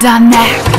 done that.